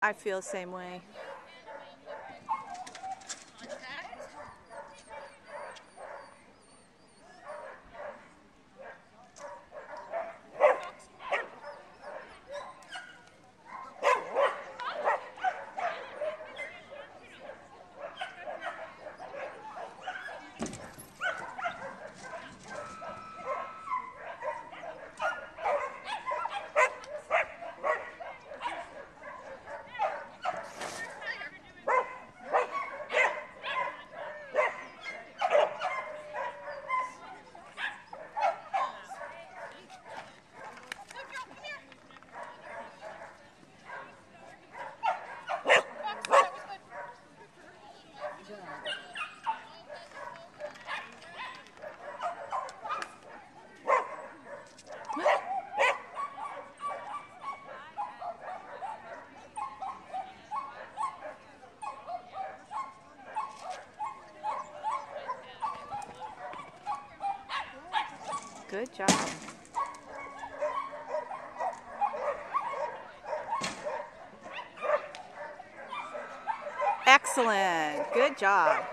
I feel the same way. Good job. Excellent. Good job.